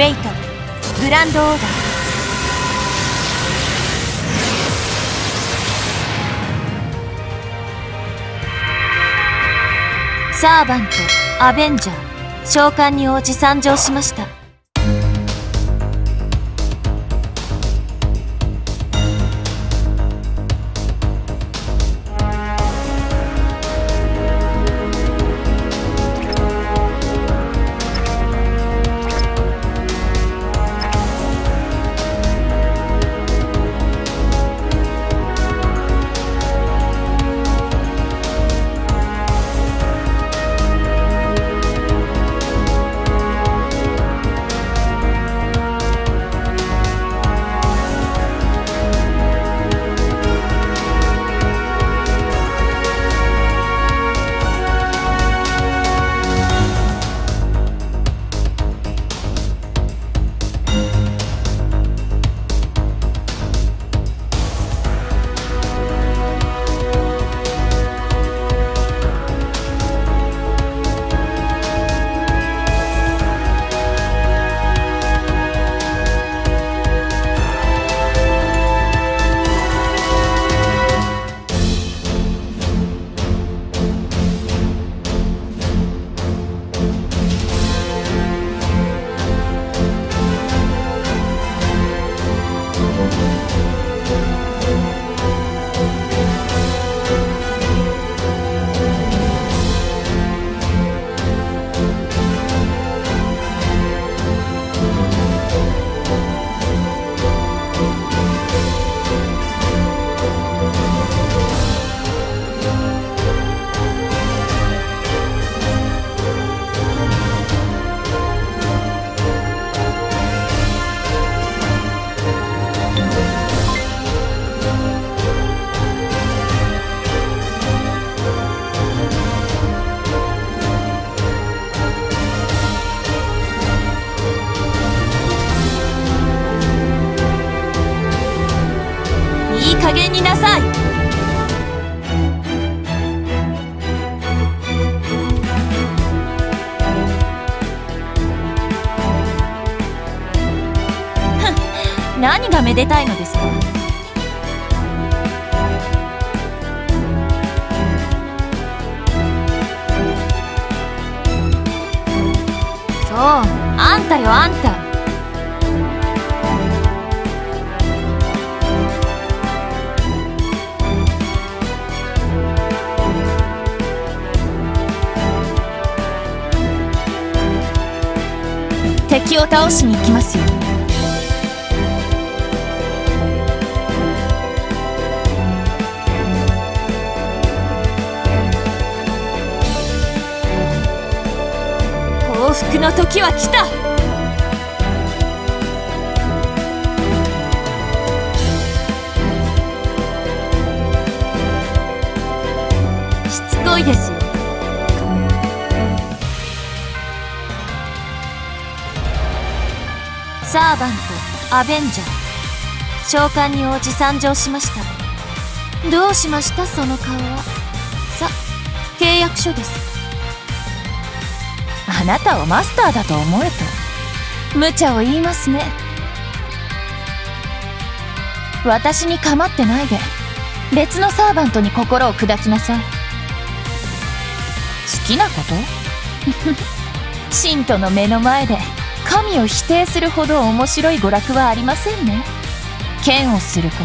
グランドオーダーサーバントアベンジャー召喚に応じ参上しました。加減になさい。何がめでたいのですか？そうあんたよあんた。を倒しに行きますよ。報復の時は来た。しつこいです。ーバントアベンジャー。召喚に応じ参上しました。どうしました？その顔は。さ契約書です。あなたをマスターだと思えと。無茶を言いますね。私に構ってないで。別のサーバントに心を砕きなさい。好きなこと？信徒の目の前で。神を否定するほど面白い娯楽はありませんね。剣をすること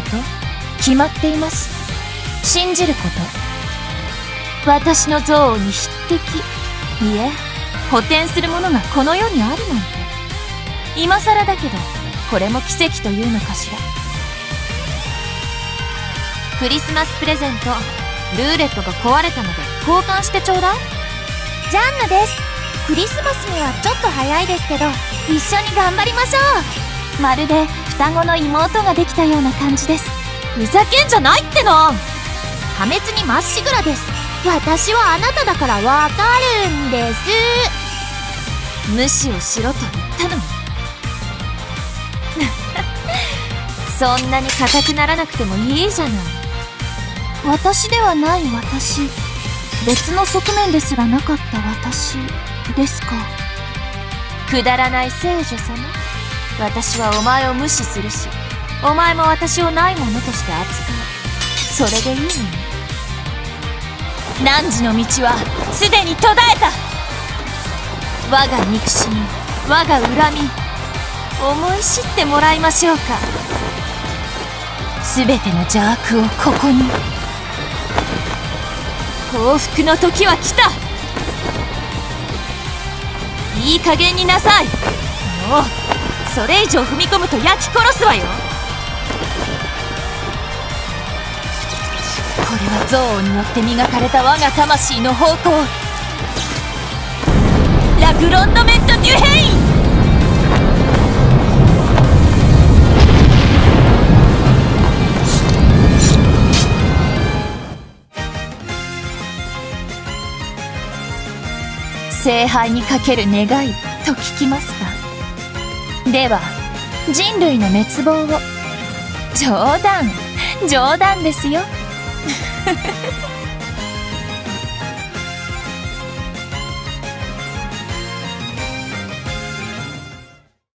決まっています。信じること。私の憎悪に匹敵。いえ補填するものがこの世にあるなんて。今更だけどこれも奇跡というのかしら。クリスマスプレゼントルーレットが壊れたので交換してちょうだい。ジャンヌです。クリスマスにはちょっと早いですけど一緒に頑張りましょう。まるで双子の妹ができたような感じです。ふざけんじゃないっての！破滅にまっしぐらです。私はあなただからわかるんです。無視をしろと言ったのに。そんなに硬くならなくてもいいじゃない。私ではない私。別の側面ですらなかった私ですかくだらない聖女様。私はお前を無視するしお前も私をないものとして扱う。それでいいの汝の道はすでに途絶えた。我が憎しみ我が恨み思い知ってもらいましょうか。全ての邪悪をここに。幸福の時は来た。いい加減になさい。もうそれ以上踏み込むと焼き殺すわよ。これは憎悪によって磨かれた我が魂の方向ラグロンドメット・デュヘイン！聖杯にかける願いと聞きますか？では人類の滅亡を。冗談。冗談ですよ。